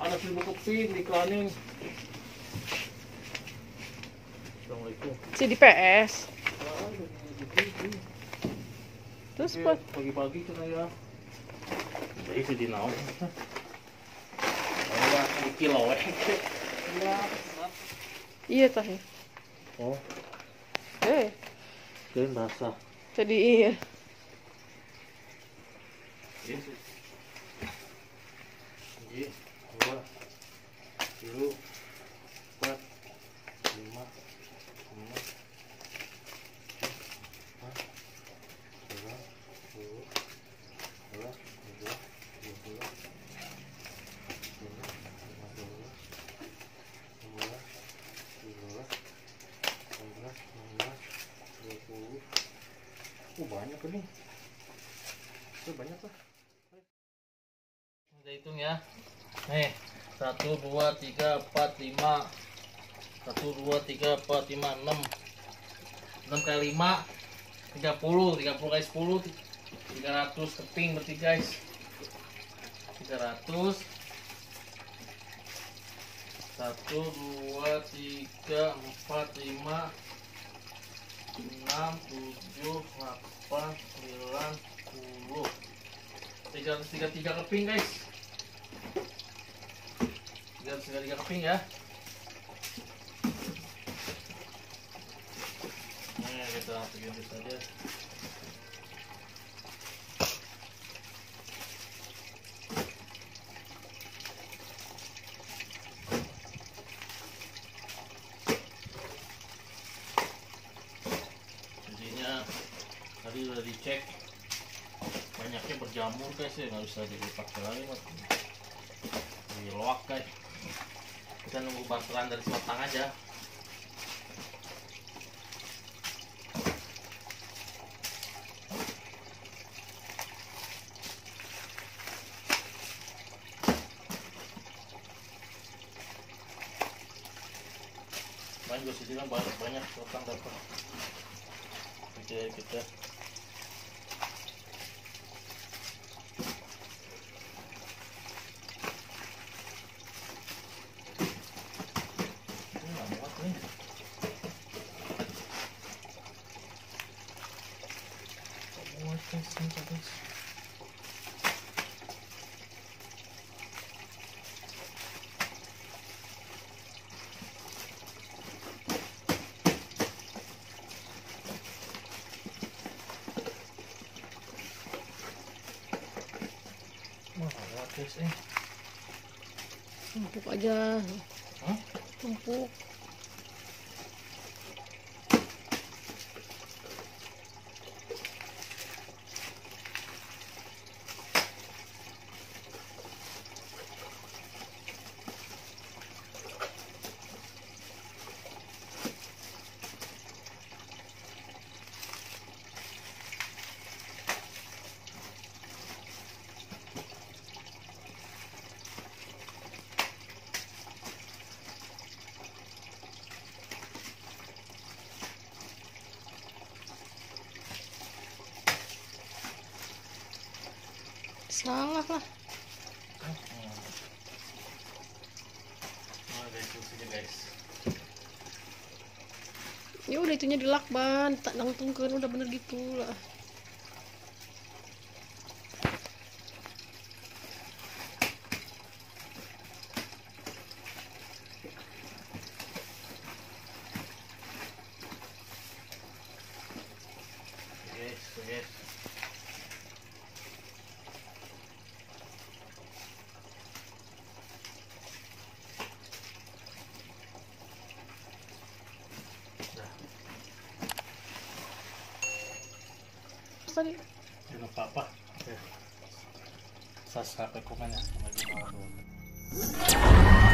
أنا في المقدسين لقانين CDPS. Terus buat pagi-pagi kan ya. Jadi sedih nau. Ada kilo eh. Iya tahi. Oh. Eh. Kalian basah jadi iya. Iya. Iya, dua, tiga, empat, lima, enam, empat, lima, sepuluh, dua, tiga, dua puluh, lima, lima puluh, lima belas, tiga belas, empat belas, enam belas, dua puluh. Oh banyak nih. Itu banyak lah. Kita hitung ya. Nih, satu, dua, tiga, empat, lima. Satu, dua, tiga, empat, lima, enam. Enam kali lima, tiga puluh. Tiga puluh kali sepuluh, tiga ratus keping berarti guys. Tiga ratus. Satu, dua, tiga, empat, lima, enam, tujuh, delapan, sembilan, sepuluh. Tiga ratus tiga tiga keping guys. Tiga ratus tiga tiga keping ya. Nah, kita begini saja. Tadi udah dicek. Banyaknya berjamur guys ya. Nggak bisa dipakai lagi mas. Di loak guys. Kita nunggu bateran dari selotang aja. Gue sih banyak banyak selotang dapat kita Ini nggak muat nih. Nggak muat, guys, bentar, guys. Wah, nggak muat, guys, eh. Tumpuk aja. Hah? Tumpuk. Salah lah. Guys. Ya udah itunya dilakban, tak nangtungkeun udah bener gitu lah. Guys, guys. Dali. Yun ang papa. Okay. Sasakay ko kanya. Medyo mga